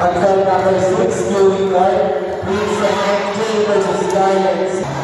Until number 6 moving right, please select two versus diamonds.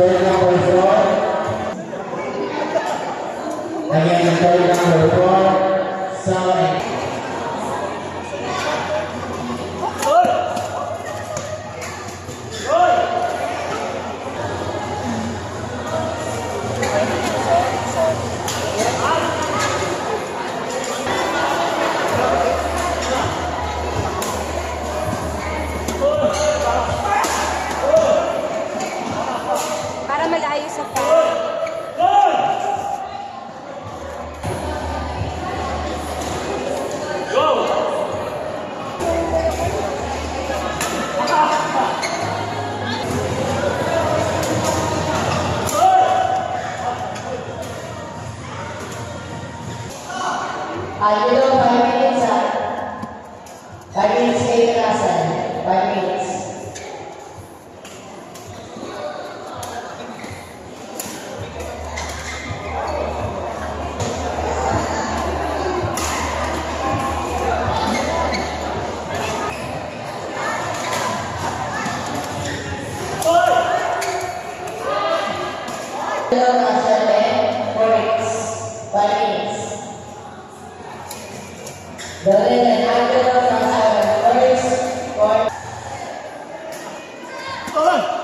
Third number 好了